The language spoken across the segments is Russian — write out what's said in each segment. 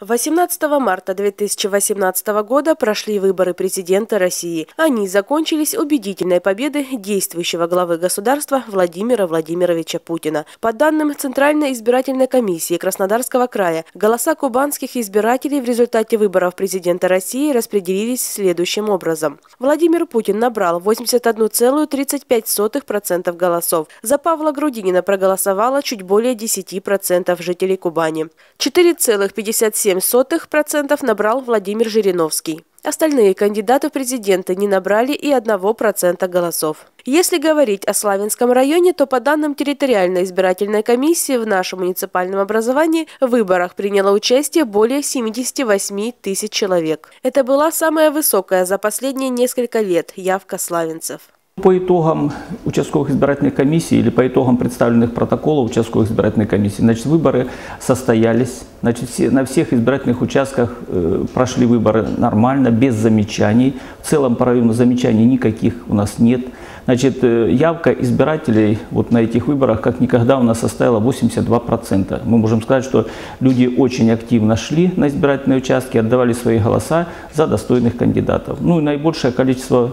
18 марта 2018 года прошли выборы президента России. Они закончились убедительной победой действующего главы государства Владимира Владимировича Путина. По данным Центральной избирательной комиссии Краснодарского края, голоса кубанских избирателей в результате выборов президента России распределились следующим образом. Владимир Путин набрал 81,35% голосов. За Павла Грудинина проголосовало чуть более 10% жителей Кубани. 4,57 0,7% набрал Владимир Жириновский. Остальные кандидаты в президенты не набрали и 1% голосов. Если говорить о Славянском районе, то по данным территориальной избирательной комиссии в нашем муниципальном образовании в выборах приняло участие более 78 тысяч человек. Это была самая высокая за последние несколько лет явка славянцев. По итогам участковых избирательных комиссий или по итогам представленных протоколов участковых избирательных комиссий, значит, выборы состоялись. Значит, все, на всех избирательных участках э, прошли выборы нормально, без замечаний. В целом по району замечаний никаких у нас нет. Значит, э, явка избирателей вот на этих выборах как никогда у нас составила 82%. Мы можем сказать, что люди очень активно шли на избирательные участки, отдавали свои голоса за достойных кандидатов. Ну и наибольшее количество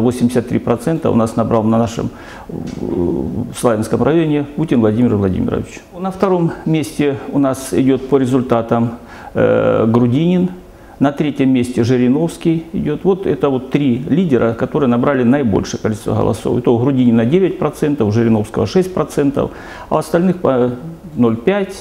83 процента у нас набрал на нашем э, Славянском районе Путин Владимир Владимирович. На втором месте у нас идет по результатам э, Грудинин, на третьем месте Жириновский идет. Вот это вот три лидера, которые набрали наибольшее количество голосов. Это у Грудинина 9%, у Жириновского 6%, а у остальных по 0,5,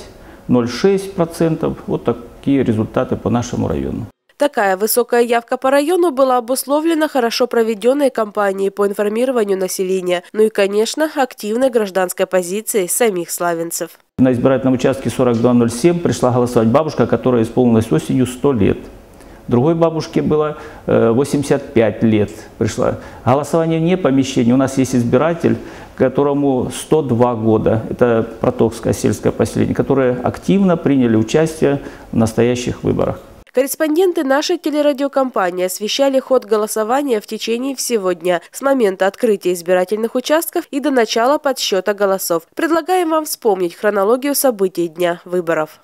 0,6%. Вот такие результаты по нашему району. Такая высокая явка по району была обусловлена хорошо проведенной кампанией по информированию населения, ну и, конечно, активной гражданской позицией самих славянцев. На избирательном участке 4207 пришла голосовать бабушка, которая исполнилась осенью 100 лет. Другой бабушке было 85 э, лет пришла. Голосование не помещение. У нас есть избиратель, которому 102 года. Это Протокское сельское поселение, которые активно приняли участие в настоящих выборах. Корреспонденты нашей телерадиокомпании освещали ход голосования в течение всего дня, с момента открытия избирательных участков и до начала подсчета голосов. Предлагаем вам вспомнить хронологию событий дня выборов.